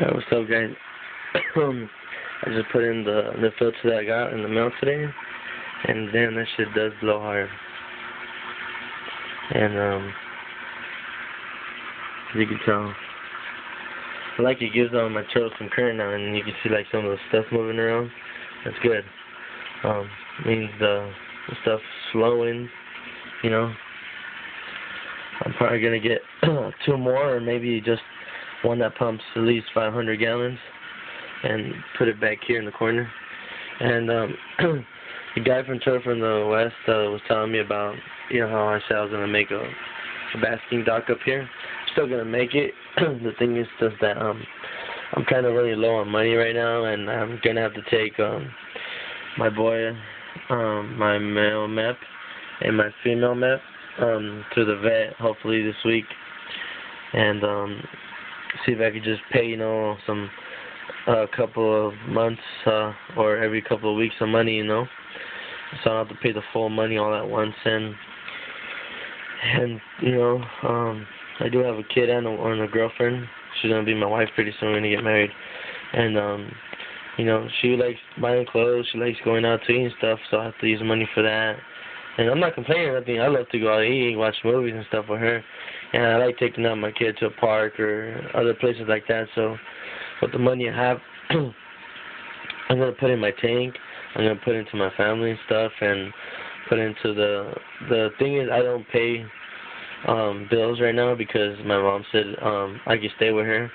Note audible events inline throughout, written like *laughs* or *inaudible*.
Alright, what's up guys? I just put in the the filter that I got in the mail today and then that shit does blow hard. And um you can tell. Like it gives um my turtle some current now and you can see like some of the stuff moving around. That's good. Um means the, the stuff slowing, you know. I'm probably gonna get *clears throat* two more or maybe just one that pumps at least 500 gallons and put it back here in the corner. And um, *clears throat* the guy from Turf from the West uh, was telling me about, you know, how I said I was going to make a, a basking dock up here. I'm still going to make it. *clears throat* the thing is just that um, I'm kind of really low on money right now, and I'm going to have to take um, my boy, um, my male map, and my female map um, to the vet hopefully this week. And um, see if I could just pay, you know, some a uh, couple of months uh, or every couple of weeks some money, you know, so I don't have to pay the full money all at once. And and you know, um, I do have a kid and a, and a girlfriend. She's gonna be my wife pretty soon. We're gonna get married, and um, you know, she likes buying clothes. She likes going out to eat and stuff. So I have to use money for that. And I'm not complaining or nothing. I love to go out and eat, watch movies and stuff with her. And I like taking out my kid to a park or other places like that. So with the money I have, *clears throat* I'm going to put in my tank. I'm to put into my family and stuff and put into the, the thing is I don't pay um bills right now because my mom said um I could stay with her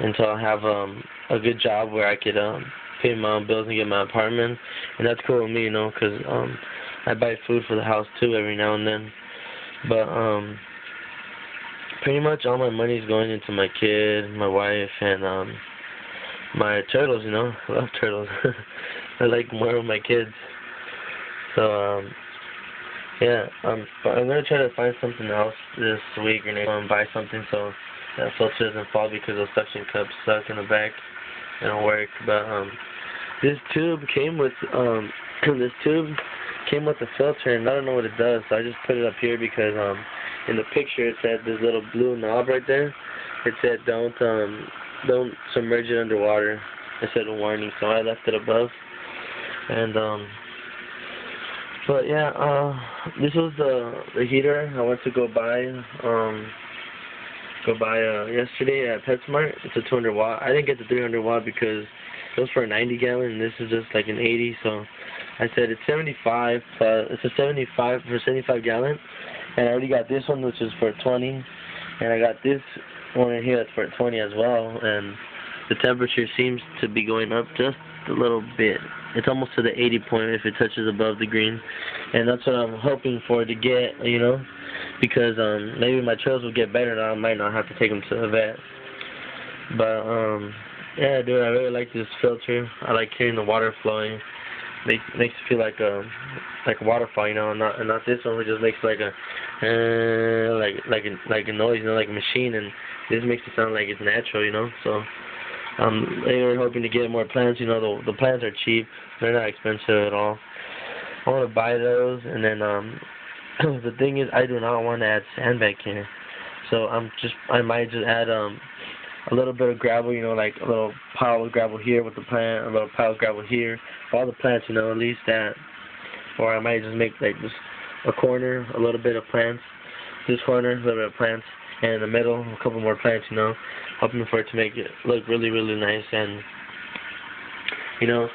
until I have um a good job where I could um pay my own bills and get my apartment and that's cool with me you know because um I buy food for the house too every now and then. But um pretty much all my money's going into my kid, my wife and um my turtles, you know. I love turtles. *laughs* I like more of my kids. So um yeah, um I'm gonna try to find something else this week and um, buy something so that filter doesn't fall because those suction cups suck in the back. It don't work. But um this tube came with um *clears throat* this tube came with a filter and I don't know what it does, so I just put it up here because um in the picture it said this little blue knob right there. It said don't um don't submerge it underwater. It said a warning, so I left it above. And um but yeah, uh this was the the heater I went to go buy um go buy uh yesterday at PetSmart. It's a 200 watt. I didn't get the 300 watt because it was for a 90 gallon and this is just like an 80 so I said it's 75 plus, it's a 75 for 75 gallon, and I already got this one which is for 20, and I got this one here that's for 20 as well, and the temperature seems to be going up just a little bit. It's almost to the 80 point if it touches above the green, and that's what I'm hoping for to get, you know, because um maybe my trails will get better and I might not have to take them to the vet. But um yeah, dude, I really like this filter. I like hearing the water flowing makes makes it feel like a like a waterfall, you know, and not and not this one which just makes like a uh, like like a, like a noise, you know, like a machine, and this makes it sound like it's natural, you know. So um, they were hoping to get more plants. You know, the the plants are cheap; they're not expensive at all. I want to buy those, and then um, *clears throat* the thing is, I do not want to add sand back here, so I'm just I might just add um a little bit of gravel, you know, like a little pile of gravel here with the plant, a little pile of gravel here, all the plants, you know, at least that. Or I might just make like just a corner, a little bit of plants, this corner, a little bit of plants, and in the middle, a couple more plants, you know, hoping for it to make it look really, really nice. And, you know,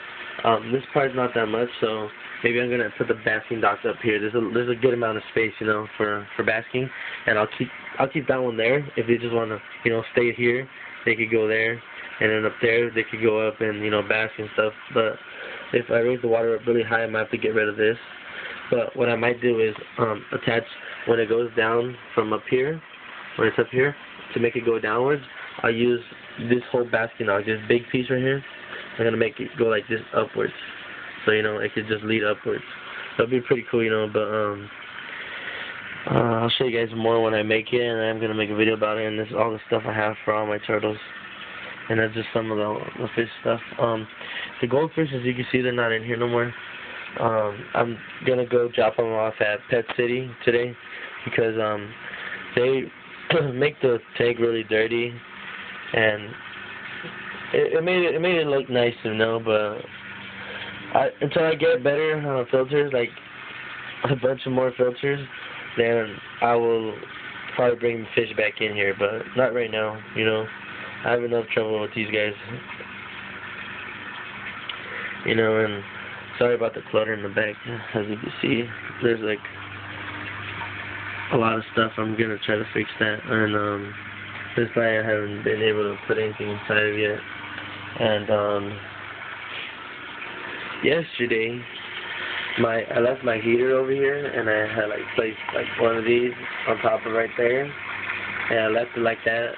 um, this part's not that much, so maybe I'm gonna put the basking docks up here. There's a there's a good amount of space, you know, for for basking, and I'll keep I'll keep that one there. If they just wanna you know stay here, they could go there, and then up there they could go up and you know bask and stuff. But if I raise the water up really high, I might have to get rid of this. But what I might do is um, attach when it goes down from up here, when it's up here, to make it go downwards, I'll use this whole basket now, this big piece right here. I'm to make it go like this upwards. So, you know, it could just lead upwards. That'll be pretty cool, you know, but, um, uh, I'll show you guys more when I make it, and I'm to make a video about it, and this is all the stuff I have for all my turtles and that's just some of the, the fish stuff. Um, the goldfish, as you can see, they're not in here no more. Um, I'm gonna go drop them off at Pet City today because um, they *clears throat* make the tank really dirty, and it, it made it, it made it look nice to know, but I, until I get better uh, filters, like a bunch of more filters, then I will probably bring the fish back in here, but not right now, you know. I have enough trouble with these guys. You know, and sorry about the clutter in the back. As you can see, there's like a lot of stuff. I'm gonna try to fix that. And um, this night I haven't been able to put anything inside of yet. And um, yesterday, my I left my heater over here, and I had like placed like one of these on top of right there, and I left it like that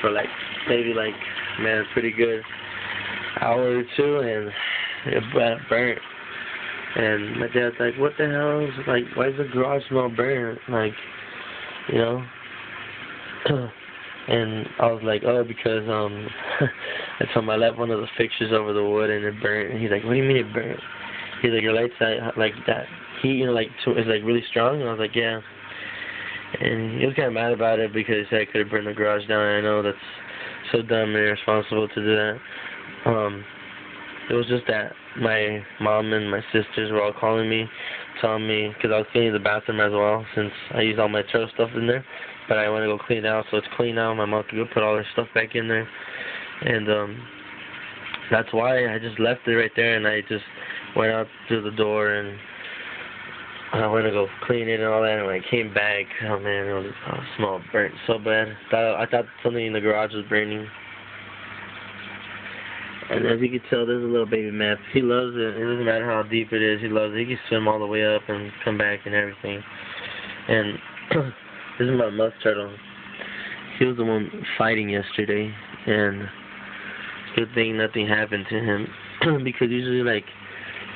for like maybe like man, pretty good hour or two, and it burnt. And my dad's like, what the hell is, like, why does the garage smell burnt? Like, you know? *clears throat* and I was like, oh, because, um, *laughs* I told I left one of the fixtures over the wood and it burnt. And he's like, what do you mean it burnt? He's like, your light's that, like, that heat, you know, like, is, like, really strong? And I was like, yeah. And he was kind of mad about it because he said I could have burned the garage down. And I know that's so dumb and irresponsible to do that. Um, it was just that my mom and my sisters were all calling me, telling me, because I was cleaning the bathroom as well, since I used all my turtle stuff in there. But I want to go clean it out, so it's clean now. My mom could go put all her stuff back in there. And um, that's why I just left it right there, and I just went out through the door, and I went to go clean it and all that, and when I came back, oh man, it was oh, smell burnt so bad. I thought, I thought something in the garage was burning. And as you can tell, there's a little baby map. He loves it. It doesn't matter how deep it is. He loves it. He can swim all the way up and come back and everything. And *clears throat* this is my musk turtle. He was the one fighting yesterday, and good thing nothing happened to him *clears throat* because usually like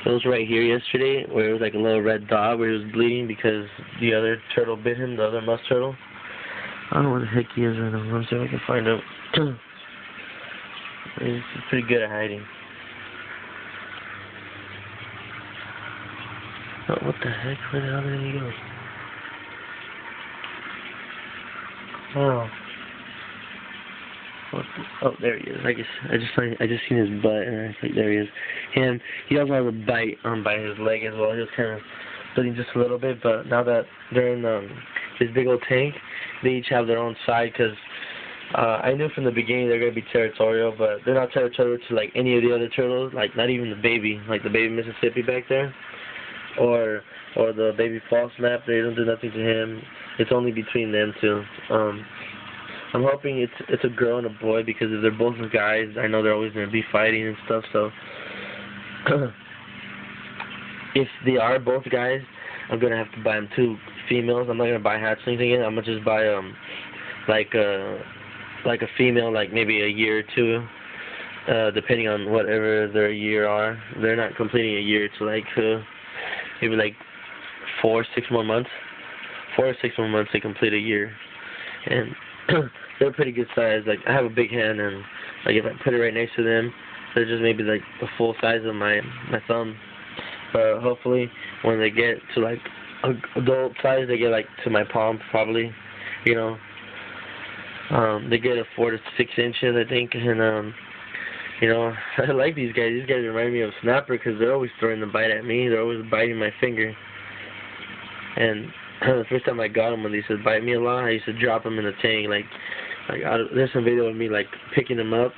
it was right here yesterday where it was like a little red dot where he was bleeding because the other turtle bit him, the other musk turtle. I don't know where the heck he is right now. Let me see if I can find him. *clears throat* He's pretty good at hiding. Oh, what the heck? Where the hell did he go? Oh. The, oh, there he is. I guess I just find, I just seen his butt, and I like, there he is. And he also has a bite um by his leg as well. He was kind of bleeding just a little bit, but now that they're in um this big old tank, they each have their own side because uh, I knew from the beginning they're gonna be territorial, but they're not territorial to like any of the other turtles, like not even the baby, like the baby Mississippi back there, or or the baby false snap. They don't do nothing to him. It's only between them two. Um, I'm hoping it's it's a girl and a boy because if they're both guys, I know they're always gonna be fighting and stuff. So *clears throat* if they are both guys, I'm gonna have to buy them two females. I'm not gonna buy hatchlings again. I'm gonna just buy um like uh like a female, like maybe a year or two, uh, depending on whatever their year are. They're not completing a year. It's like uh, maybe like four, six more months. Four or six more months to complete a year, and *clears throat* they're pretty good size. Like I have a big hand, and like if I put it right next to them, they're just maybe like the full size of my my thumb. But hopefully, when they get to like adult size, they get like to my palm probably. You know, um, they get a four to six inches, I think, and um, you know, *laughs* I like these guys. These guys remind me of Snapper because they're always throwing the bite at me. They're always biting my finger. And *clears throat* the first time I got them when they said bite me a lot, I used to drop them in the tank. Like, like I, there's some video of me like picking them up,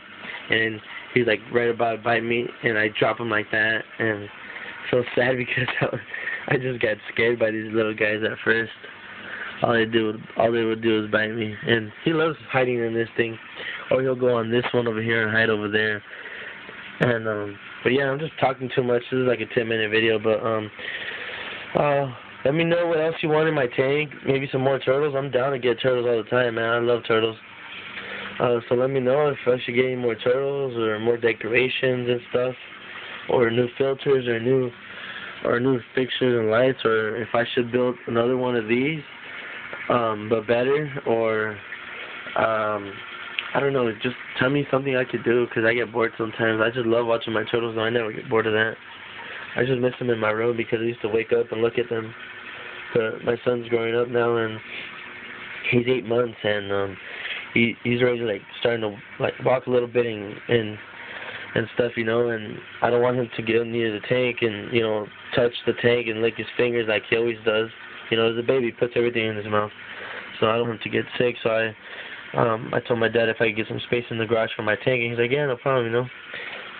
and he's like right about to bite me, and I drop him like that, and so *laughs* sad because I, *laughs* I just got scared by these little guys at first all they do all they would do is bite me. And he loves hiding in this thing. Or he'll go on this one over here and hide over there. And um but yeah i'm just talking too much. This is like a ten minute video but um uh let me know what else you want in my tank. Maybe some more turtles. I'm down to get turtles all the time man. I love turtles. Uh so let me know if i should get any more turtles or more decorations and stuff. Or new filters or new or new fixtures and lights or if I should build another one of these um, but better, or um, I don't know. Just tell me something I could do because I get bored sometimes. I just love watching my turtles, and I never get bored of that. I just miss them in my room because I used to wake up and look at them. But my son's growing up now, and he's eight months, and um, he he's already like starting to like walk a little bit and and and stuff, you know, and I don't want him to get near the tank and, you know, touch the tank and lick his fingers like he always does. You know, as a baby, puts everything in his mouth. So I don't want to get sick, so I um I told my dad if I could get some space in the garage for my tank and he's like, Yeah, no problem, you know.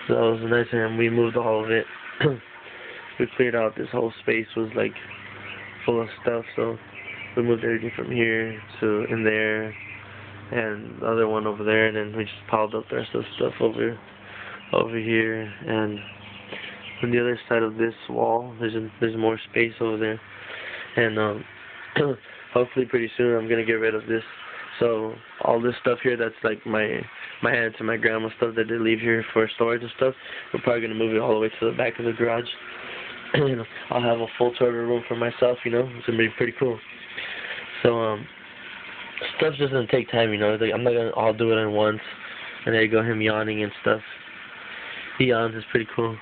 So that was nice of him. We moved all of it. *clears throat* we cleared out this whole space was like full of stuff, so we moved everything from here to in there and the other one over there and then we just piled up the rest of the stuff over over here and on the other side of this wall there's a, there's more space over there and um *clears throat* hopefully pretty soon I'm gonna get rid of this. So all this stuff here that's like my my aunt and my grandma stuff that they leave here for storage and stuff we're probably gonna move it all the way to the back of the garage. And *clears throat* I'll have a full toilet room for myself you know? It's gonna be pretty cool. So um stuff just gonna take time you know? Like I'm not gonna all do it at once. And there you go him yawning and stuff. He yawns is pretty cool.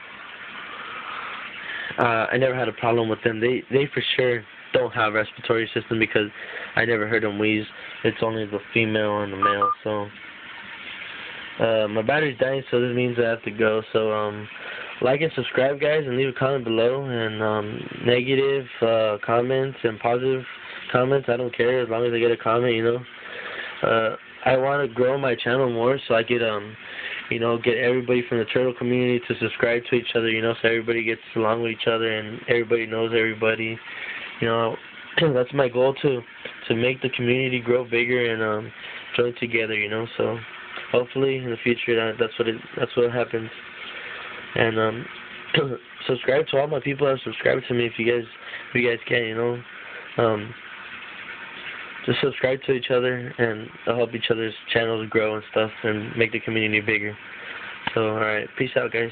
Uh, I never had a problem with them. They they for sure don't have respiratory system because I never heard them wheeze. It's only the female and the male. So uh, my battery's dying, so this means I have to go. So um, like and subscribe, guys, and leave a comment below. And um, negative uh, comments and positive comments, I don't care as long as I get a comment. You know, uh, I want to grow my channel more so I could um you know, get everybody from the turtle community to subscribe to each other, you know, so everybody gets along with each other and everybody knows everybody. You know, *clears throat* that's my goal to to make the community grow bigger and um join together, you know. So hopefully in the future that that's what it that's what happens. And um *clears throat* subscribe to all my people that have subscribed to me if you guys if you guys can, you know. Um just subscribe to each other and help each other's channels grow and stuff and make the community bigger. So, alright, peace out, guys.